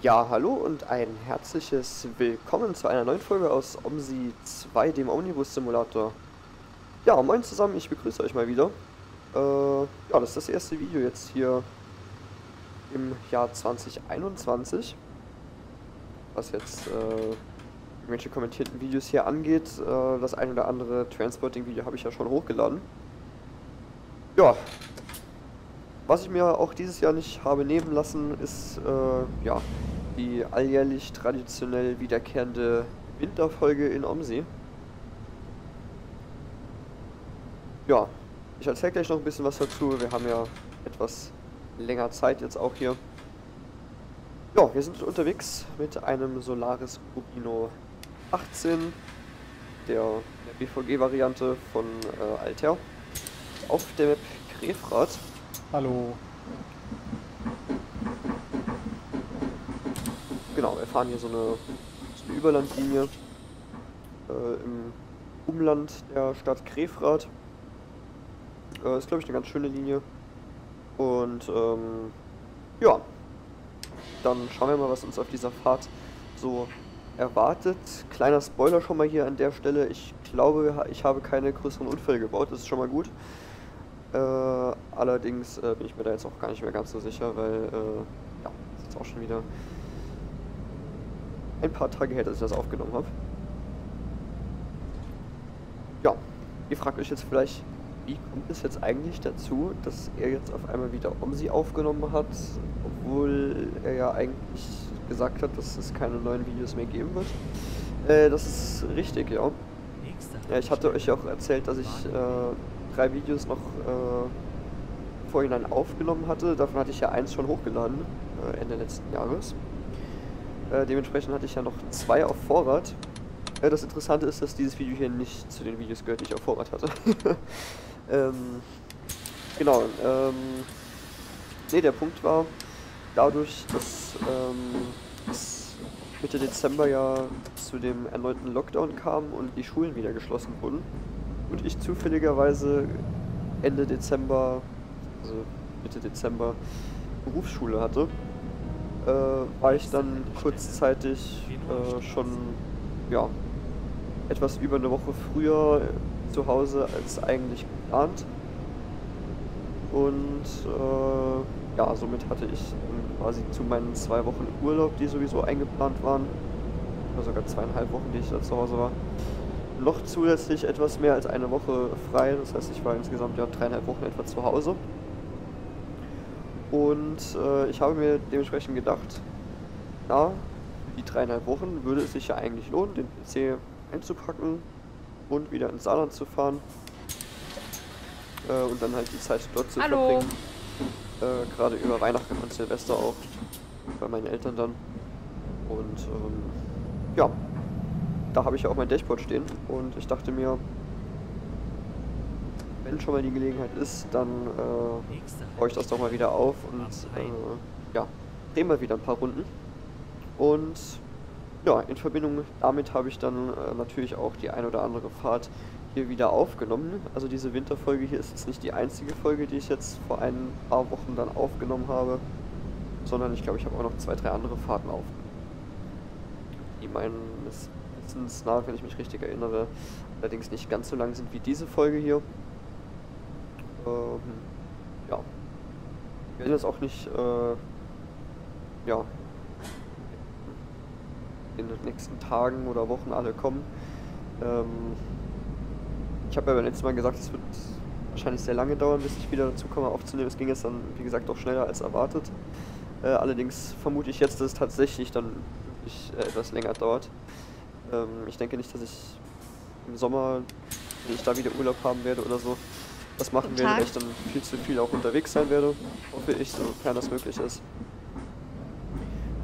Ja, hallo und ein herzliches Willkommen zu einer neuen Folge aus OMSI 2, dem Omnibus Simulator. Ja, moin zusammen, ich begrüße euch mal wieder. Äh, ja, das ist das erste Video jetzt hier im Jahr 2021. Was jetzt äh, irgendwelche kommentierten Videos hier angeht. Äh, das ein oder andere Transporting-Video habe ich ja schon hochgeladen. Ja, was ich mir auch dieses Jahr nicht habe nehmen lassen, ist äh, ja, die alljährlich traditionell wiederkehrende Winterfolge in Omsee. Ja, ich erzähle gleich noch ein bisschen was dazu. Wir haben ja etwas länger Zeit jetzt auch hier. Ja, wir sind unterwegs mit einem Solaris Rubino 18, der, der BVG-Variante von äh, Altair, auf der Map Krefrat. Hallo. Genau, wir fahren hier so eine, so eine Überlandlinie äh, im Umland der Stadt Krefrath. Äh, ist, glaube ich, eine ganz schöne Linie. Und ähm, ja, dann schauen wir mal, was uns auf dieser Fahrt so erwartet. Kleiner Spoiler schon mal hier an der Stelle. Ich glaube, ich habe keine größeren Unfälle gebaut. Das ist schon mal gut. Äh, allerdings äh, bin ich mir da jetzt auch gar nicht mehr ganz so sicher, weil äh, ja, ist jetzt auch schon wieder ein paar Tage her, dass ich das aufgenommen habe. Ja, ihr fragt euch jetzt vielleicht, wie kommt es jetzt eigentlich dazu, dass er jetzt auf einmal wieder Omsi aufgenommen hat, obwohl er ja eigentlich gesagt hat, dass es keine neuen Videos mehr geben wird. Äh, das ist richtig, ja. Ja, ich hatte euch ja auch erzählt, dass ich äh, drei Videos noch äh, vorhinein aufgenommen hatte. Davon hatte ich ja eins schon hochgeladen, äh, Ende letzten Jahres. Äh, dementsprechend hatte ich ja noch zwei auf Vorrat. Äh, das Interessante ist, dass dieses Video hier nicht zu den Videos gehört, die ich auf Vorrat hatte. ähm, genau. Ähm, ne, der Punkt war, dadurch, dass ähm, es Mitte Dezember ja zu dem erneuten Lockdown kam und die Schulen wieder geschlossen wurden, und ich zufälligerweise Ende Dezember, also Mitte Dezember, Berufsschule hatte, äh, war ich dann kurzzeitig äh, schon ja, etwas über eine Woche früher zu Hause als eigentlich geplant. Und äh, ja, somit hatte ich quasi zu meinen zwei Wochen Urlaub, die sowieso eingeplant waren, oder sogar zweieinhalb Wochen, die ich da zu Hause war, noch zusätzlich etwas mehr als eine Woche frei. Das heißt, ich war insgesamt ja dreieinhalb Wochen etwa zu Hause. Und äh, ich habe mir dementsprechend gedacht, ja, die dreieinhalb Wochen würde es sich ja eigentlich lohnen, den PC einzupacken und wieder ins Saarland zu fahren. Äh, und dann halt die Zeit dort zu Hallo. verbringen. Äh, Gerade über Weihnachten und Silvester auch. Bei meinen Eltern dann. Und ähm, ja, da habe ich ja auch mein Dashboard stehen und ich dachte mir, wenn schon mal die Gelegenheit ist, dann äh, baue ich das doch mal wieder auf und äh, ja, drehen wir wieder ein paar Runden. Und ja, in Verbindung damit habe ich dann äh, natürlich auch die ein oder andere Fahrt hier wieder aufgenommen. Also diese Winterfolge hier ist jetzt nicht die einzige Folge, die ich jetzt vor ein paar Wochen dann aufgenommen habe, sondern ich glaube, ich habe auch noch zwei, drei andere Fahrten aufgenommen, die meines Wissens nach, wenn ich mich richtig erinnere, allerdings nicht ganz so lang sind wie diese Folge hier. Ähm, ja. Wir werden jetzt auch nicht, äh, ja, in den nächsten Tagen oder Wochen alle kommen. Ähm, ich habe ja beim letzten Mal gesagt, es wird wahrscheinlich sehr lange dauern, bis ich wieder dazu komme aufzunehmen. Es ging jetzt dann, wie gesagt, doch schneller als erwartet. Äh, allerdings vermute ich jetzt, dass es tatsächlich dann wirklich äh, etwas länger dauert. Ähm, ich denke nicht, dass ich im Sommer, wenn ich da wieder Urlaub haben werde oder so, das machen werde, weil ich dann viel zu viel auch unterwegs sein werde. Hoffe ich, sofern das möglich ist.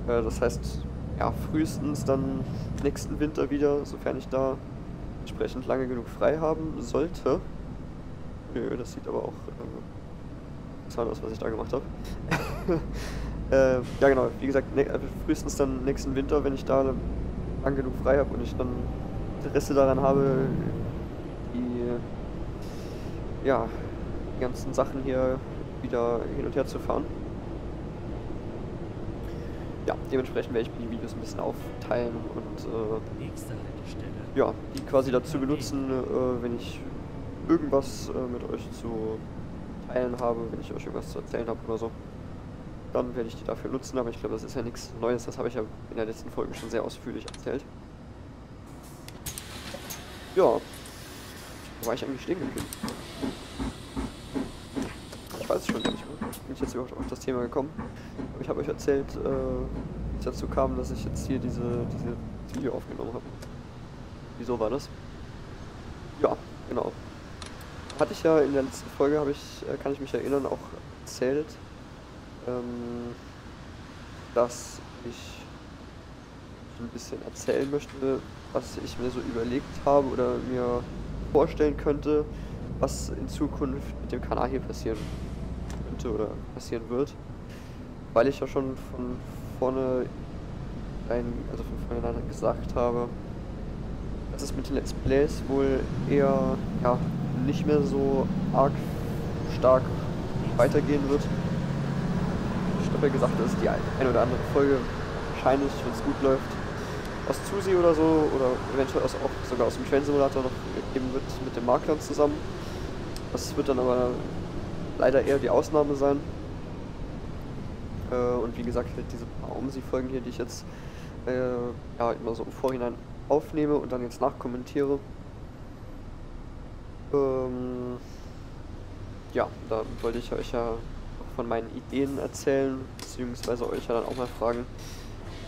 Äh, das heißt, ja, frühestens dann nächsten Winter wieder, sofern ich da entsprechend lange genug frei haben sollte. Nö, das sieht aber auch äh, aus, was ich da gemacht habe. äh, ja genau, wie gesagt, ne, äh, frühestens dann nächsten Winter, wenn ich da lang genug frei habe und ich dann Interesse daran habe, die, ja, die ganzen Sachen hier wieder hin und her zu fahren. ja, dementsprechend werde ich mir die Videos ein bisschen aufteilen und äh, ja, die quasi dazu benutzen, äh, wenn ich irgendwas äh, mit euch zu teilen habe, wenn ich euch irgendwas zu erzählen habe oder so. Dann werde ich die dafür nutzen, aber ich glaube, das ist ja nichts Neues, das habe ich ja in der letzten Folge schon sehr ausführlich erzählt. Ja, wo war ich eigentlich stehen geblieben? Ich weiß es schon gar nicht mehr. Bin ich jetzt überhaupt auf das Thema gekommen? Aber ich habe euch erzählt, äh, wie es dazu kam, dass ich jetzt hier diese, diese Video aufgenommen habe. Wieso war das? Ja, genau. Hatte ich ja in der letzten Folge, ich, äh, kann ich mich erinnern, auch erzählt, ähm, dass ich ein bisschen erzählen möchte, was ich mir so überlegt habe oder mir vorstellen könnte, was in Zukunft mit dem Kanal hier passieren könnte oder passieren wird. Weil ich ja schon von vorne ein, also von vornherein gesagt habe, dass es mit den Let's Plays wohl eher ja, nicht mehr so arg stark weitergehen wird. Habe ja gesagt, dass die eine oder andere Folge wahrscheinlich, wenn es gut läuft, aus Zusi oder so oder eventuell aus, auch sogar aus dem Train Simulator noch geben wird mit dem Maklern zusammen. Das wird dann aber leider eher die Ausnahme sein. Äh, und wie gesagt, halt diese Omsi-Folgen hier, die ich jetzt äh, ja, immer so im Vorhinein aufnehme und dann jetzt nachkommentiere. Ähm, ja, da wollte ich euch ja von meinen Ideen erzählen, beziehungsweise euch ja dann auch mal fragen,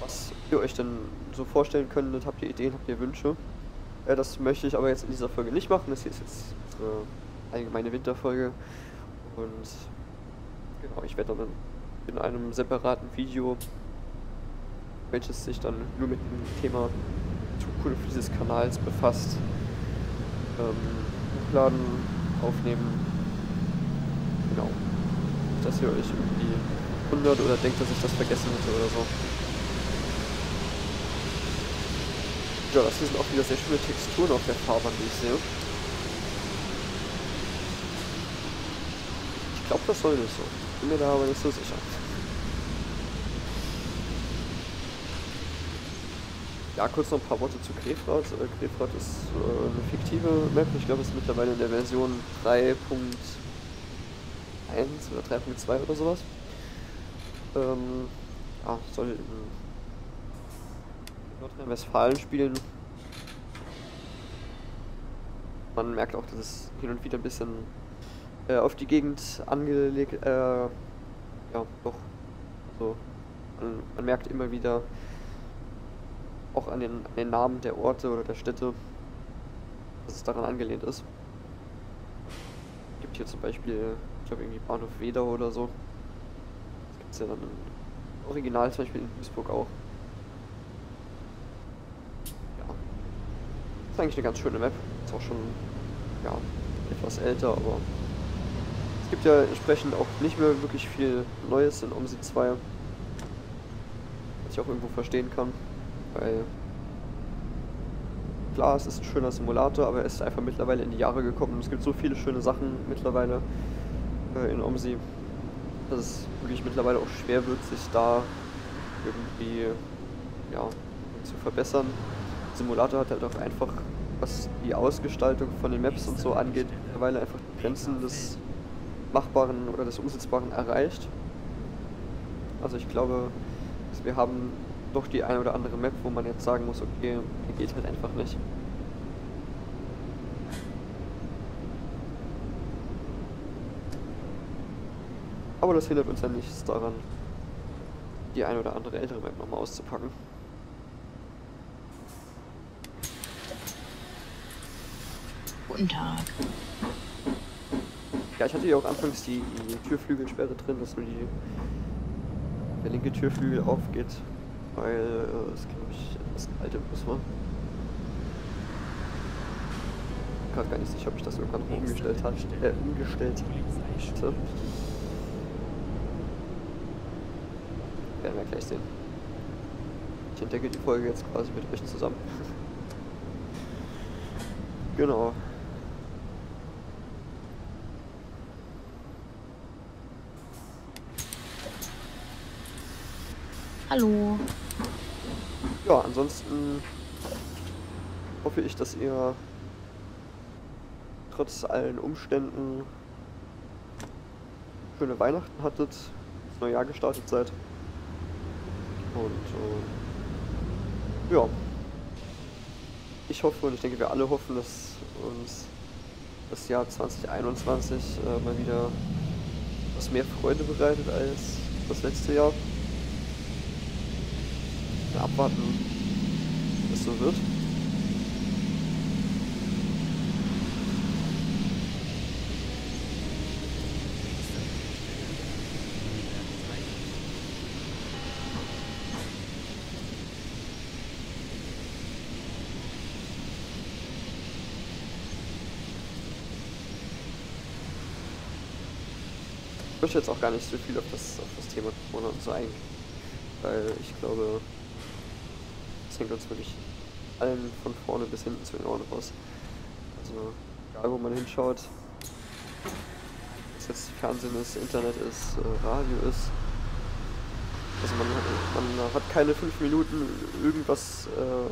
was ihr euch denn so vorstellen könntet. Habt ihr Ideen, habt ihr Wünsche? Äh, das möchte ich aber jetzt in dieser Folge nicht machen. Das hier ist jetzt unsere allgemeine Winterfolge. Und genau, ich werde dann in einem separaten Video, welches sich dann nur mit dem Thema Zukunft dieses Kanals befasst, ähm, hochladen, aufnehmen. Genau. Dass ihr euch irgendwie wundert oder denkt, dass ich das vergessen hätte oder so. Ja, das hier sind auch wieder sehr schöne Texturen auf der Fahrbahn, die ich sehe. Ich glaube, das soll nicht so. Bin mir da aber nicht so sicher. Ja, kurz noch ein paar Worte zu Krefrat. Äh, Krefrat ist äh, eine fiktive Map. Ich glaube, es ist mittlerweile in der Version 3.1 oder 3.2 oder sowas. Ähm, ja, soll in Nordrhein-Westfalen spielen. Man merkt auch, dass es hin und wieder ein bisschen äh, auf die Gegend angelegt, äh, ja, doch, so, man, man, merkt immer wieder auch an den, an den Namen der Orte oder der Städte, dass es daran angelehnt ist. Es gibt hier zum Beispiel, glaube irgendwie Bahnhof Wedau oder so. Das gibt es ja dann im Original zum Beispiel in Duisburg auch. ist eigentlich eine ganz schöne Map. Ist auch schon, ja, etwas älter, aber es gibt ja entsprechend auch nicht mehr wirklich viel Neues in OMSI 2. Was ich auch irgendwo verstehen kann, weil klar, es ist ein schöner Simulator, aber er ist einfach mittlerweile in die Jahre gekommen und es gibt so viele schöne Sachen mittlerweile in OMSI, dass es wirklich mittlerweile auch schwer wird, sich da irgendwie ja, zu verbessern. Simulator hat halt auch einfach, was die Ausgestaltung von den Maps und so angeht, mittlerweile einfach die Grenzen des Machbaren oder des Umsetzbaren erreicht. Also ich glaube, wir haben doch die eine oder andere Map, wo man jetzt sagen muss, okay, geht halt einfach nicht. Aber das hindert uns ja nichts daran, die eine oder andere ältere Map nochmal auszupacken. Guten Tag. Ja, ich hatte ja auch anfangs die, die Türflügelsperre drin, dass nur die, der linke Türflügel aufgeht, weil äh, es, glaube ich, etwas kalt im Bus war. Ich bin gar nicht sicher, ob ich das irgendwann umgestellt hat, äh, umgestellt hatte. Werden wir gleich sehen. Ich entdecke die Folge jetzt quasi mit euch zusammen. genau. Hallo. Ja, ansonsten hoffe ich, dass ihr trotz allen Umständen schöne Weihnachten hattet, ins neue Jahr gestartet seid. Und äh, ja, ich hoffe und ich denke, wir alle hoffen, dass uns das Jahr 2021 äh, mal wieder was mehr Freude bereitet als das letzte Jahr. Ja, abwarten, was so wird. Ich möchte jetzt auch gar nicht so viel auf das, auf das Thema Corona und so eingehen, weil ich glaube, es hängt uns wirklich allen von vorne bis hinten zu den Ohren raus. Also, egal wo man hinschaut, ob es jetzt Fernsehen ist, Internet ist, äh, Radio ist. Also man, man hat keine fünf Minuten irgendwas, äh,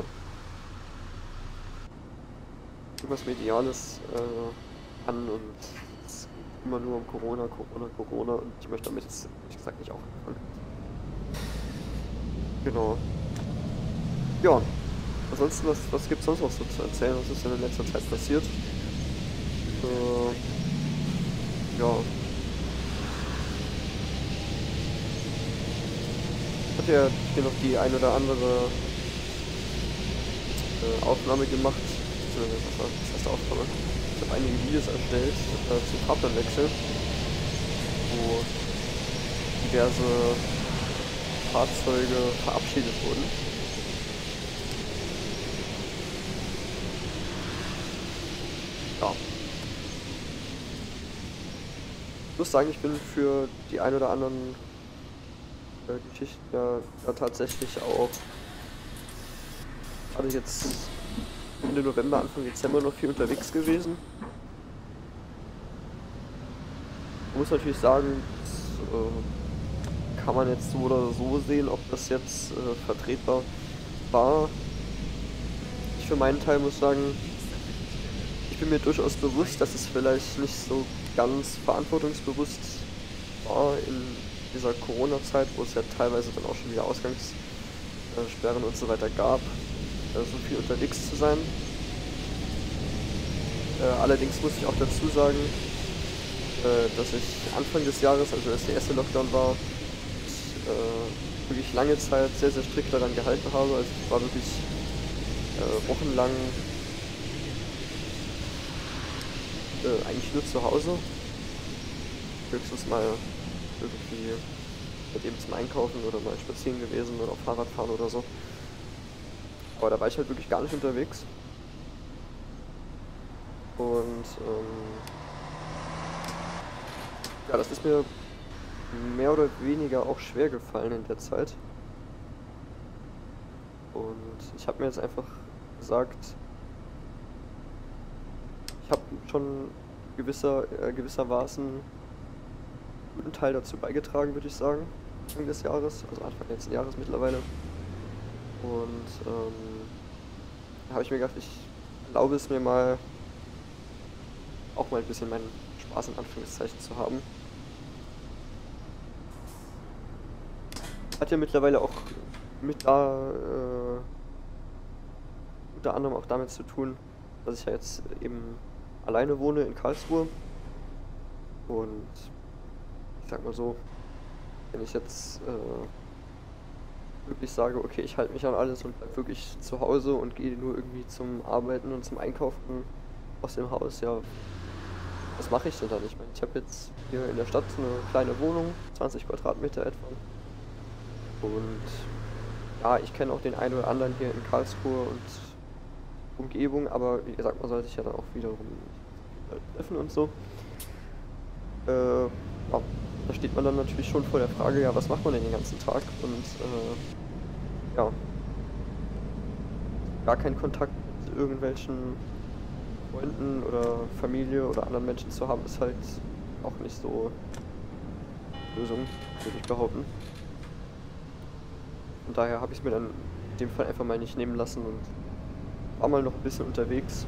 irgendwas Mediales äh, an und immer nur um Corona, Corona, Corona und ich möchte damit jetzt, ehrlich gesagt, nicht aufhören. Genau. Ja, ansonsten, was, was gibt es sonst noch so zu erzählen? Was ist denn in letzter Zeit passiert? Äh, ja. Ich hatte ja hier noch die ein oder andere äh, Aufnahme gemacht. Was heißt Aufnahme? Ich habe einige Videos erstellt äh, zum Fahrplanwechsel, wo diverse Fahrzeuge verabschiedet wurden. Ja. Ich muss sagen, ich bin für die ein oder anderen äh, Geschichten ja, ja tatsächlich auch gerade jetzt Ende November, Anfang Dezember noch viel unterwegs gewesen. Ich muss natürlich sagen, das, äh, kann man jetzt so oder so sehen, ob das jetzt äh, vertretbar war. Ich für meinen Teil muss sagen, ich bin mir durchaus bewusst, dass es vielleicht nicht so ganz verantwortungsbewusst war in dieser Corona-Zeit, wo es ja teilweise dann auch schon wieder Ausgangssperren und so weiter gab, so viel unterwegs zu sein. Äh, allerdings muss ich auch dazu sagen, äh, dass ich Anfang des Jahres, also als der erste Lockdown war, ich, äh, wirklich lange Zeit sehr, sehr strikt daran gehalten habe. Also ich war wirklich äh, wochenlang äh, eigentlich nur zu Hause. Höchstens mal irgendwie mit ihm zum Einkaufen oder mal spazieren gewesen oder auf Fahrrad fahren oder so. Aber da war ich halt wirklich gar nicht unterwegs. Und ähm, ja, das ist mir mehr oder weniger auch schwer gefallen in der Zeit. Und ich habe mir jetzt einfach gesagt, ich habe schon gewisser, äh, gewissermaßen einen guten Teil dazu beigetragen, würde ich sagen, Anfang des Jahres, also Anfang letzten Jahres mittlerweile. Und ähm, habe ich mir gedacht, ich erlaube es mir mal, auch mal ein bisschen meinen Spaß in Anführungszeichen zu haben. Hat ja mittlerweile auch mit da äh, unter anderem auch damit zu tun, dass ich ja jetzt eben alleine wohne in Karlsruhe. Und ich sag mal so, wenn ich jetzt äh, wirklich sage, okay, ich halte mich an alles und bleib wirklich zu Hause und gehe nur irgendwie zum Arbeiten und zum Einkaufen aus dem Haus, ja, was mache ich denn dann? Ich meine, ich habe jetzt hier in der Stadt eine kleine Wohnung, 20 Quadratmeter etwa. Und ja, ich kenne auch den einen oder anderen hier in Karlsruhe und Umgebung, aber wie gesagt, man sollte sich ja dann auch wiederum treffen und so. Äh, ja, da steht man dann natürlich schon vor der Frage, ja, was macht man denn den ganzen Tag? Und äh, ja, gar keinen Kontakt mit irgendwelchen Freunden oder Familie oder anderen Menschen zu haben, ist halt auch nicht so Lösung, würde ich behaupten. von daher habe ich es mir dann in dem Fall einfach mal nicht nehmen lassen und war mal noch ein bisschen unterwegs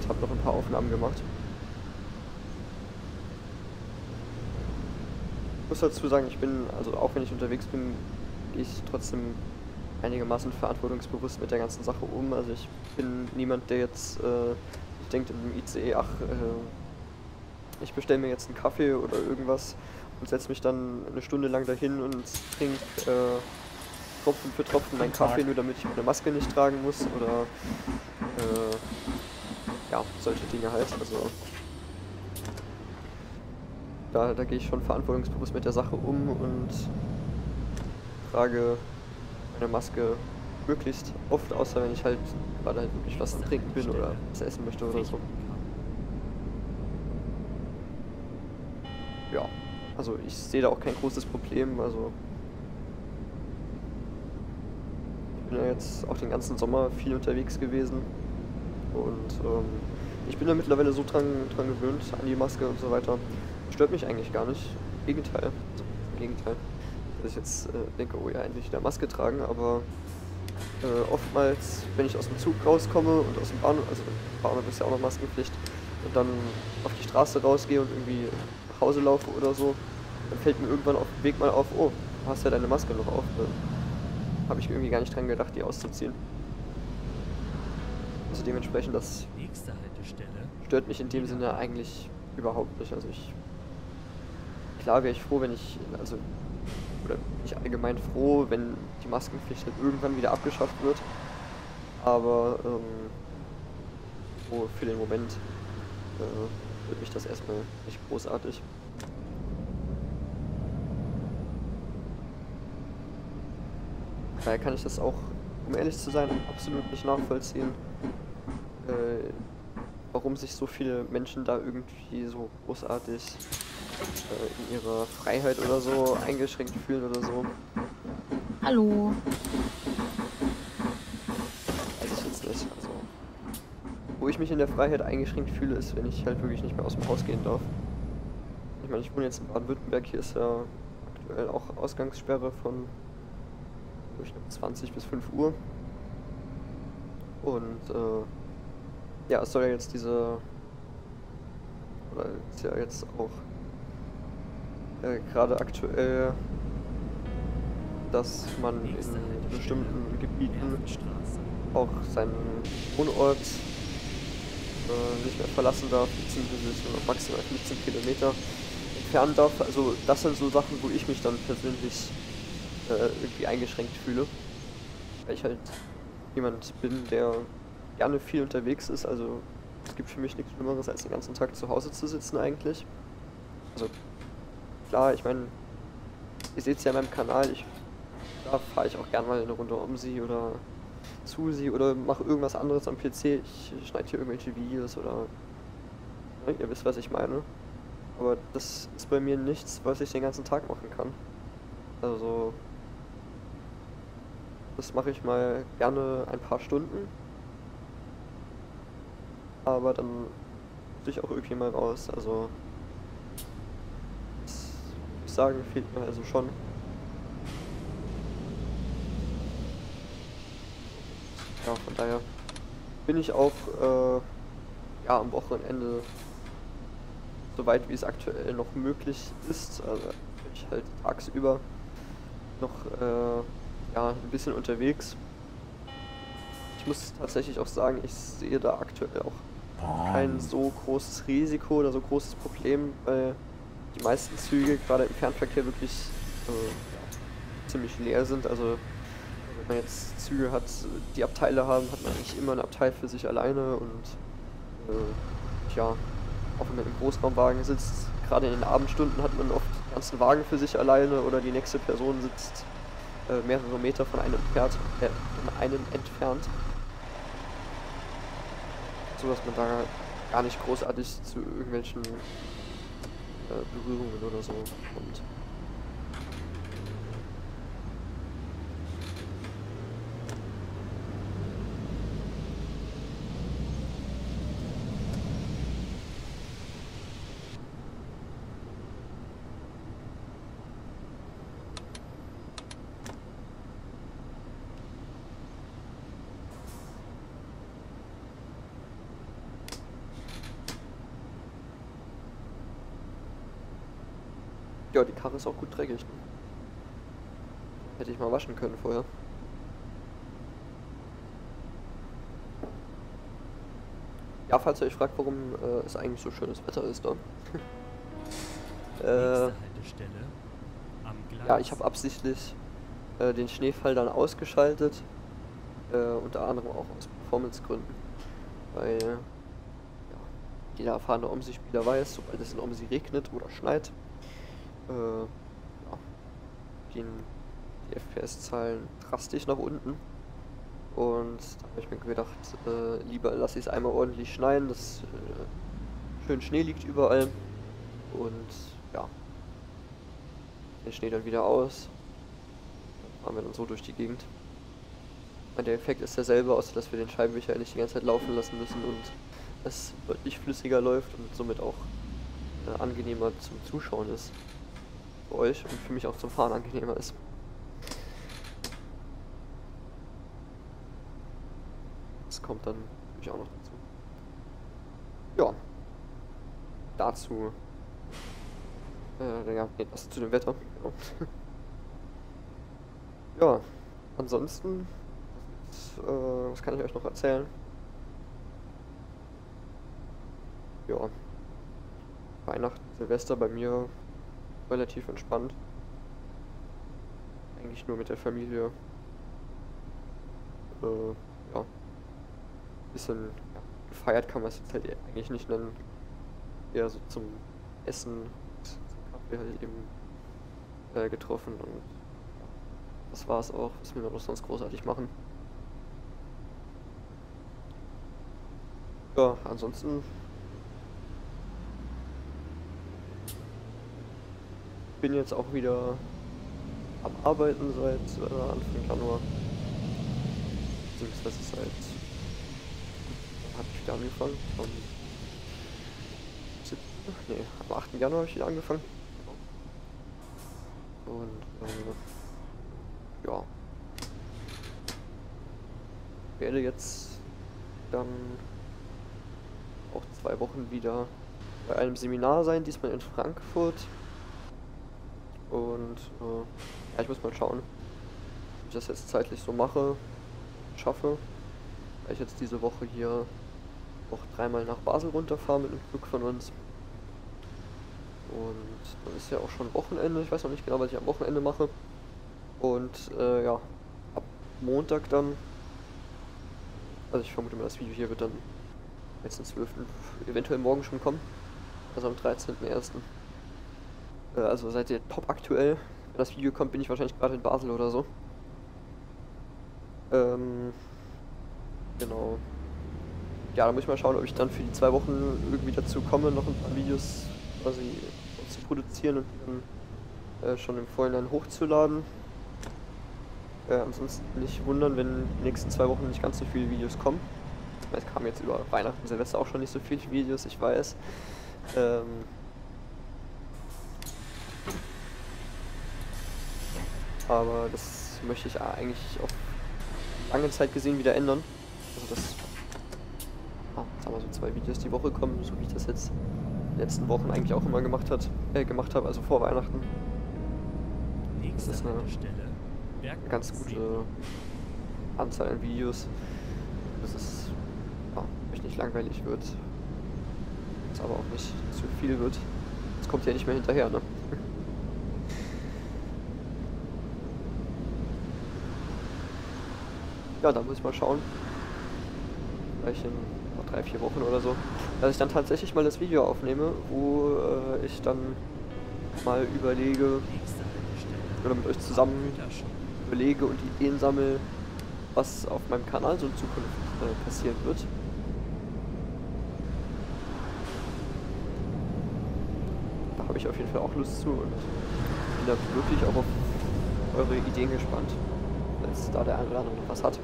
und habe noch ein paar Aufnahmen gemacht. Ich muss dazu sagen, ich bin, also auch wenn ich unterwegs bin, gehe ich trotzdem einigermaßen verantwortungsbewusst mit der ganzen Sache um. Also ich bin niemand, der jetzt äh, denkt im ICE, ach, äh, ich bestelle mir jetzt einen Kaffee oder irgendwas und setze mich dann eine Stunde lang dahin und trinke äh, Tropfen für Tropfen meinen Kaffee, nur damit ich meine Maske nicht tragen muss oder äh, ja, solche Dinge halt. Also da, da gehe ich schon verantwortungsbewusst mit der Sache um und trage meine Maske möglichst oft, außer wenn ich halt gerade halt wirklich was trinken bin oder was essen möchte oder so. Ja, also ich sehe da auch kein großes Problem, also ich bin ja jetzt auch den ganzen Sommer viel unterwegs gewesen und ähm, ich bin da mittlerweile so dran, dran gewöhnt an die Maske und so weiter. Stört mich eigentlich gar nicht. Gegenteil. Also, Im Gegenteil dass ich jetzt äh, denke, oh ja, endlich wieder Maske tragen, aber äh, oftmals, wenn ich aus dem Zug rauskomme und aus dem Bahnhof, also Bahnhof ist ja auch noch Maskenpflicht, und dann auf die Straße rausgehe und irgendwie nach Hause laufe oder so, dann fällt mir irgendwann auf dem Weg mal auf, oh, du hast ja deine Maske noch auf. Habe ich irgendwie gar nicht dran gedacht, die auszuziehen. Also dementsprechend, das stört mich in dem Sinne eigentlich überhaupt nicht. Also ich, klar wäre ich froh, wenn ich, also oder ich allgemein froh, wenn die Maskenpflicht halt irgendwann wieder abgeschafft wird. Aber ähm, so für den Moment äh, wird mich das erstmal nicht großartig. Daher kann ich das auch, um ehrlich zu sein, absolut nicht nachvollziehen, äh, warum sich so viele Menschen da irgendwie so großartig äh, in ihrer Freiheit oder so eingeschränkt fühlen oder so. Hallo. Weiß ich jetzt nicht. Also, wo ich mich in der Freiheit eingeschränkt fühle, ist, wenn ich halt wirklich nicht mehr aus dem Haus gehen darf. Ich meine, ich wohne jetzt in Baden-Württemberg, hier ist ja aktuell auch Ausgangssperre von ich 20 bis 5 Uhr. Und äh, ja, es soll ja jetzt diese oder ist ja jetzt auch äh, gerade aktuell, dass man in bestimmten Gebieten auch seinen Wohnort äh, nicht mehr verlassen darf, beziehungsweise maximal 15 Kilometer entfernen darf. Also das sind so Sachen, wo ich mich dann persönlich äh, irgendwie eingeschränkt fühle. Weil ich halt jemand bin, der gerne viel unterwegs ist. Also es gibt für mich nichts Schlimmeres, als den ganzen Tag zu Hause zu sitzen eigentlich. Also klar, ich meine, ihr seht es ja in meinem Kanal, ich, da fahre ich auch gerne mal eine Runde um sie oder zu sie oder mache irgendwas anderes am PC. Ich schneide hier irgendwelche Videos oder ne, ihr wisst, was ich meine. Aber das ist bei mir nichts, was ich den ganzen Tag machen kann. Also das mache ich mal gerne ein paar Stunden. Aber dann muss ich auch irgendwie mal raus. Also sagen, fehlt mir also schon. Ja, von daher bin ich auch äh, ja, am Wochenende so weit wie es aktuell noch möglich ist, also ich halt tagsüber noch äh, ja, ein bisschen unterwegs. Ich muss tatsächlich auch sagen, ich sehe da aktuell auch kein so großes Risiko oder so großes Problem, weil die meisten Züge, gerade im Fernverkehr, wirklich äh, ziemlich leer sind. Also wenn man jetzt Züge hat, die Abteile haben, hat man eigentlich immer ein Abteil für sich alleine und äh, ja, auch wenn man im Großraumwagen sitzt, gerade in den Abendstunden hat man oft den ganzen Wagen für sich alleine oder die nächste Person sitzt äh, mehrere Meter von einem entfernt, äh, von einem entfernt. So dass man da gar nicht großartig zu irgendwelchen äh, Berührungen oder so kommt. Ja, die Karre ist auch gut dreckig. Hätte ich mal waschen können vorher. Ja, falls ihr euch fragt, warum äh, es eigentlich so schönes Wetter ist da. äh, ja, ich habe absichtlich äh, den Schneefall dann ausgeschaltet. Äh, unter anderem auch aus Performance-Gründen. Weil ja, jeder erfahrene OMSI-Spieler weiß, sobald es in OMSI regnet oder schneit, äh, ja, gehen die FPS-Zahlen drastisch nach unten. Und da habe ich mir gedacht, äh, lieber lasse ich es einmal ordentlich schneien, dass äh, schön Schnee liegt überall. Und ja, den Schnee dann wieder aus. Dann fahren wir dann so durch die Gegend. Der Effekt ist derselbe, außer dass wir den Scheibenwischer nicht die ganze Zeit laufen lassen müssen und es deutlich flüssiger läuft und somit auch äh, angenehmer zum Zuschauen ist. Für euch und für mich auch zum Fahren angenehmer ist. Das kommt dann natürlich auch noch dazu. Ja. Dazu. Äh, ja, nee, das zu dem Wetter. Genau. ja, ansonsten, was, äh, was kann ich euch noch erzählen? Ja. Weihnachten, Silvester bei mir relativ entspannt. Eigentlich nur mit der Familie. Äh, ja, bisschen ja, gefeiert kann man es jetzt halt eigentlich nicht nennen. Eher so zum Essen, zum Kaffee halt eben äh, getroffen und das war es auch, was wir noch sonst großartig machen. Ja, ansonsten bin jetzt auch wieder am Arbeiten seit äh, Anfang Januar. Beziehungsweise seit habe ich wieder angefangen. Am 7. Nee, am 8. Januar habe ich wieder angefangen. Und äh, ja. Werde jetzt dann auch zwei Wochen wieder bei einem Seminar sein, diesmal in Frankfurt. Und äh, ja, ich muss mal schauen, wie ich das jetzt zeitlich so mache, schaffe. Weil ich jetzt diese Woche hier auch dreimal nach Basel runterfahren mit einem Flug von uns. Und dann ist ja auch schon Wochenende. Ich weiß noch nicht genau, was ich am Wochenende mache. Und äh, ja, ab Montag dann. Also ich vermute mal, das Video hier wird dann jetzt am 12. eventuell morgen schon kommen. Also am 13.01. Äh, also seid ihr top aktuell. Wenn das Video kommt, bin ich wahrscheinlich gerade in Basel oder so. Ähm, genau ja, da muss ich mal schauen, ob ich dann für die zwei Wochen irgendwie dazu komme, noch ein paar Videos quasi zu produzieren und dann äh, schon im Vorhinein hochzuladen. Äh, ansonsten nicht wundern, wenn die nächsten zwei Wochen nicht ganz so viele Videos kommen. Es kamen jetzt über Weihnachten Silvester auch schon nicht so viele Videos, ich weiß. Ähm aber das möchte ich eigentlich auf lange Zeit gesehen wieder ändern. Also das sagen wir so zwei Videos die Woche kommen, so wie ich das jetzt in den letzten Wochen eigentlich auch immer gemacht hat, äh, gemacht habe, also vor Weihnachten. Das ist eine, ganz gute Anzahl an Videos. Das ist ja, euch nicht langweilig wird. Es aber auch nicht zu viel wird. Es kommt ja nicht mehr hinterher, ne? Ja, da muss ich mal schauen. Vielleicht in drei, vier Wochen oder so, dass ich dann tatsächlich mal das Video aufnehme, wo äh, ich dann mal überlege oder mit euch zusammen überlege und Ideen sammle, was auf meinem Kanal so in Zukunft äh, passieren wird. Da habe ich auf jeden Fall auch Lust zu und bin da wirklich auch auf eure Ideen gespannt, falls da der eine oder andere noch was hat.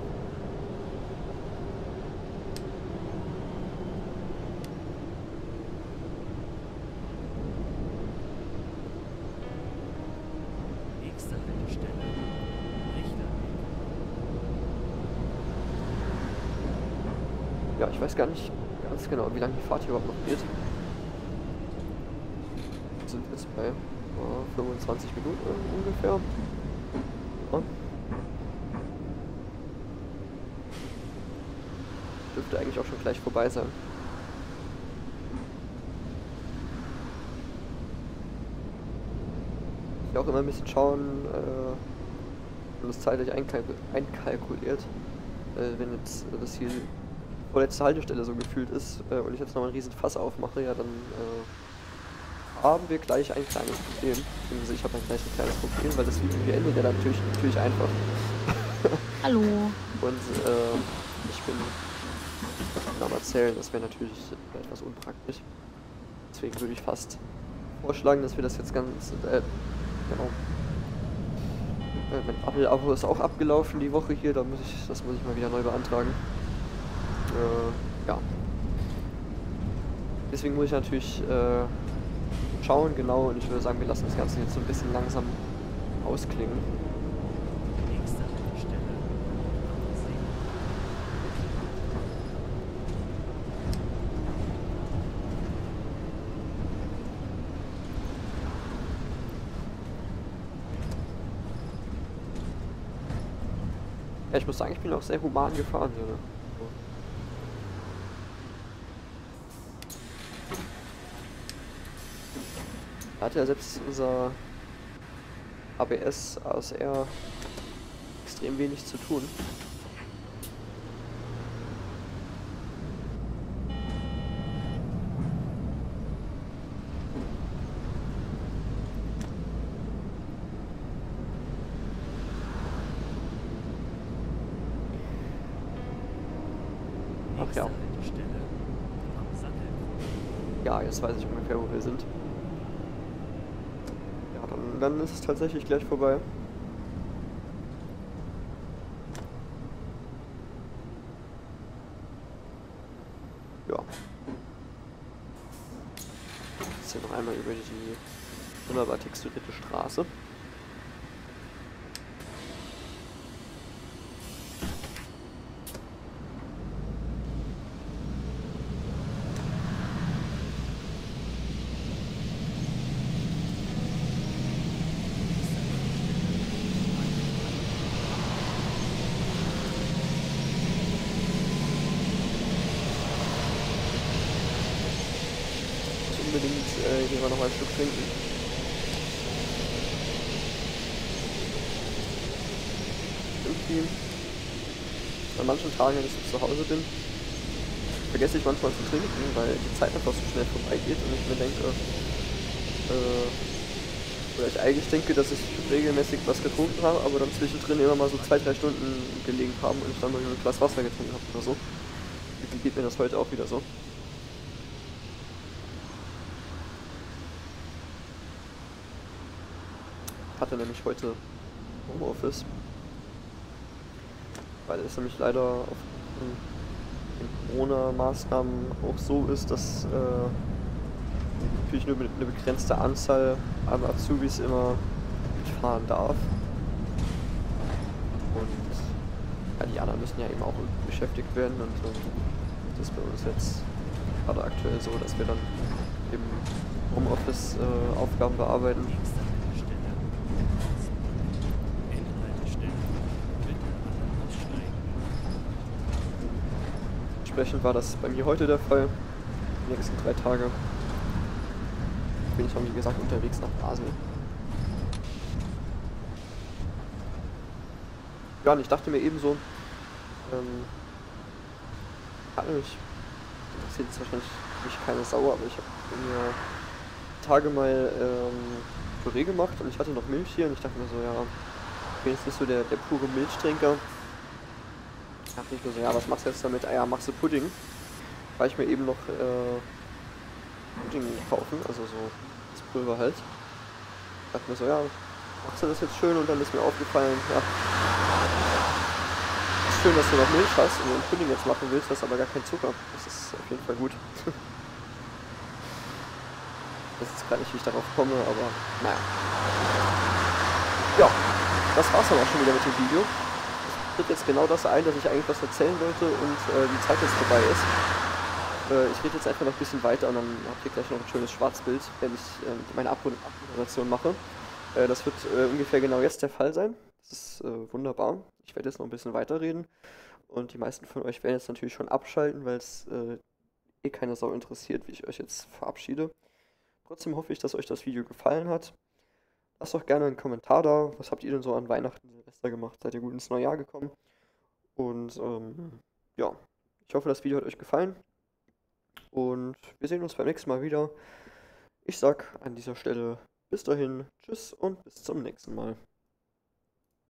Weiß gar nicht ganz genau, wie lange die Fahrt hier überhaupt noch geht. Wir sind jetzt bei oh, 25 Minuten ungefähr. Ja. Dürfte eigentlich auch schon gleich vorbei sein. Ich auch immer ein bisschen schauen, äh, und das zeitlich einkalku einkalkuliert. Äh, wenn jetzt das hier vorletzte Haltestelle so gefühlt ist äh, und ich jetzt noch ein riesen Fass aufmache, ja dann äh, haben wir gleich ein kleines Problem. Beziehungsweise ich habe dann gleich ein kleines Problem, weil das Video endet ja dann natürlich, natürlich einfach. Hallo. Und äh, ich bin am Erzählen, das wäre natürlich etwas unpraktisch. Deswegen würde ich fast vorschlagen, dass wir das jetzt ganz, äh, genau, äh, mein Apple-Abo ist auch abgelaufen die Woche hier, da muss ich, das muss ich mal wieder neu beantragen. Äh, ja. Deswegen muss ich natürlich äh, schauen, genau, und ich würde sagen, wir lassen das Ganze jetzt so ein bisschen langsam ausklingen. Ja, ich muss sagen, ich bin auch sehr human gefahren hier. Ne? Da hat ja selbst unser ABS, ASR extrem wenig zu tun. Ach ja. Ja, jetzt weiß ich ungefähr, wo wir sind. Dann ist es tatsächlich gleich vorbei. Ja. Jetzt hier noch einmal über die wunderbar texturierte Straße. Unbedingt äh, gehen wir noch mal ein Stück trinken. Irgendwie, an manchen Tagen, wenn ich zu Hause bin, vergesse ich manchmal zu trinken, weil die Zeit einfach so schnell vorbeigeht und ich mir denke, äh, oder ich eigentlich denke, dass ich regelmäßig was getrunken habe, aber dann zwischendrin immer mal so zwei, drei Stunden gelegen haben und ich dann mal ein Glas Wasser getrunken habe oder so. Wie geht mir das heute auch wieder so? Hatte nämlich heute Homeoffice. Weil es nämlich leider auf den Corona-Maßnahmen auch so ist, dass äh, natürlich nur eine begrenzte Anzahl an Azubis immer mitfahren darf. Und ja, die anderen müssen ja eben auch beschäftigt werden und äh, das ist bei uns jetzt gerade aktuell so, dass wir dann im Homeoffice äh, Aufgaben bearbeiten. Entsprechend war das bei mir heute der Fall. Die nächsten drei Tage bin ich dann wie gesagt unterwegs nach Basel. Ja, und ich dachte mir ebenso, ähm, ich interessiert jetzt wahrscheinlich nicht keine Sau, aber ich habe mir Tage mal ähm, Püree gemacht und ich hatte noch Milch hier und ich dachte mir so, ja, ich bin jetzt nicht so der, der pure Milchtrinker, dachte ich mir so, ja, was machst du jetzt damit? Ah ja, machst du Pudding. Weil ich mir eben noch äh, Pudding kaufen, also so das Pulver halt. Ich dachte mir so, ja, machst du das jetzt schön und dann ist mir aufgefallen, ja, ist schön, dass du noch Milch hast und einen Pudding jetzt machen willst, hast aber gar keinen Zucker. Das ist auf jeden Fall gut. Ich weiß jetzt gar nicht, wie ich darauf komme, aber naja. Ja, das war's dann auch schon wieder mit dem Video tritt jetzt genau das ein, dass ich eigentlich was erzählen wollte und äh, die Zeit jetzt vorbei ist. Äh, ich rede jetzt einfach noch ein bisschen weiter und dann habt ihr gleich noch ein schönes Schwarzbild, wenn ich äh, meine Abmoderation mache. Äh, das wird äh, ungefähr genau jetzt der Fall sein. Das ist äh, wunderbar. Ich werde jetzt noch ein bisschen weiterreden. Und die meisten von euch werden jetzt natürlich schon abschalten, weil es eh keine Sau interessiert, wie ich euch jetzt verabschiede. Trotzdem hoffe ich, dass euch das Video gefallen hat. Lasst doch gerne einen Kommentar da. Was habt ihr denn so an Weihnachten, Silvester gemacht? Seid ihr gut ins neue Jahr gekommen? Und ähm, ja, ich hoffe, das Video hat euch gefallen. Und wir sehen uns beim nächsten Mal wieder. Ich sag an dieser Stelle bis dahin, tschüss und bis zum nächsten Mal.